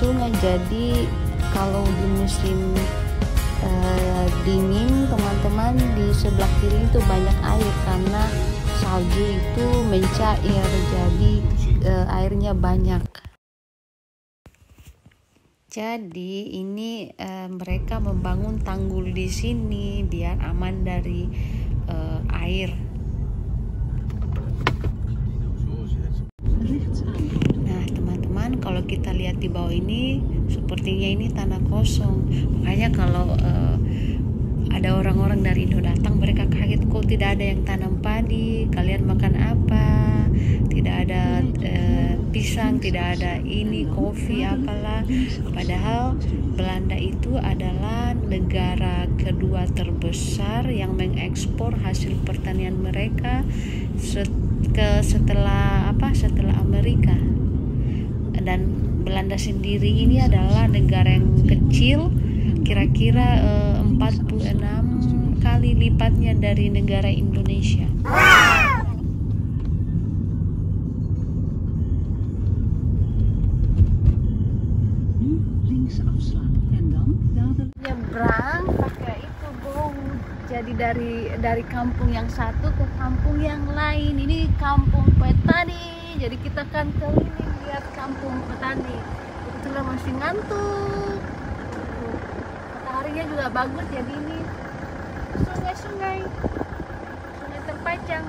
sungai jadi kalau di musim eh, dingin teman-teman di sebelah kiri itu banyak air karena salju itu mencair jadi eh, airnya banyak jadi ini eh, mereka membangun tanggul di sini biar aman dari eh, air. Teman-teman kalau kita lihat di bawah ini sepertinya ini tanah kosong. Makanya kalau eh, ada orang-orang dari Indo datang mereka kaget kok tidak ada yang tanam padi. Kalian makan apa? Tidak ada eh, pisang, tidak ada ini kopi apalah. Padahal Belanda itu adalah negara kedua terbesar yang mengekspor hasil pertanian mereka ke setelah apa? Setelah Amerika. Dan Belanda sendiri ini adalah negara yang kecil, kira-kira eh, 46 kali lipatnya dari negara Indonesia. Nyebrang pakai itu boat jadi dari dari kampung yang satu ke kampung yang lain. Ini kampung petani jadi kita kan keliling lihat kampung petani kebetulan masih ngantuk. Mataharinya juga bagus jadi ini sungai-sungai. Sungai terpanjang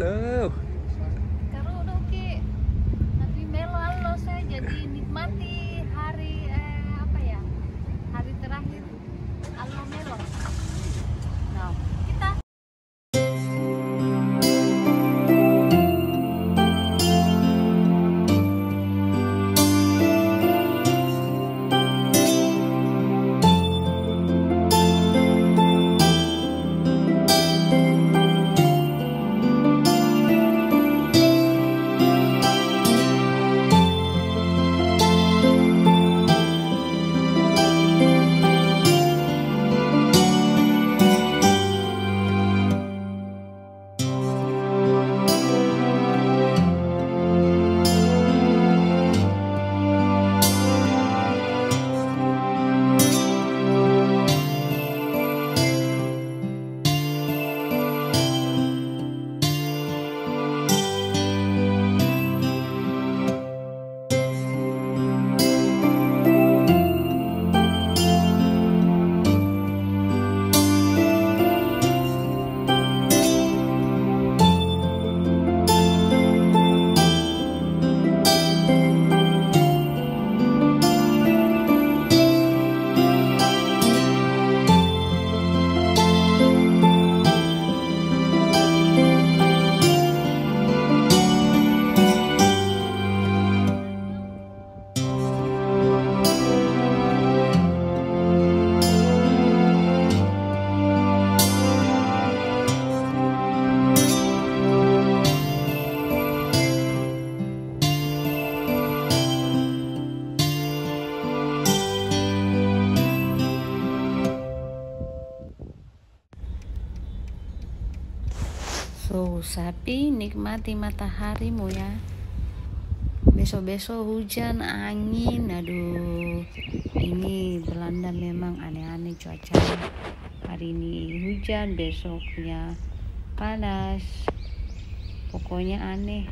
love. Sapi nikmati mataharimu ya. Besok-besok hujan angin aduh. Ini Belanda memang aneh-aneh cuaca. Hari ini hujan besoknya panas. Pokoknya aneh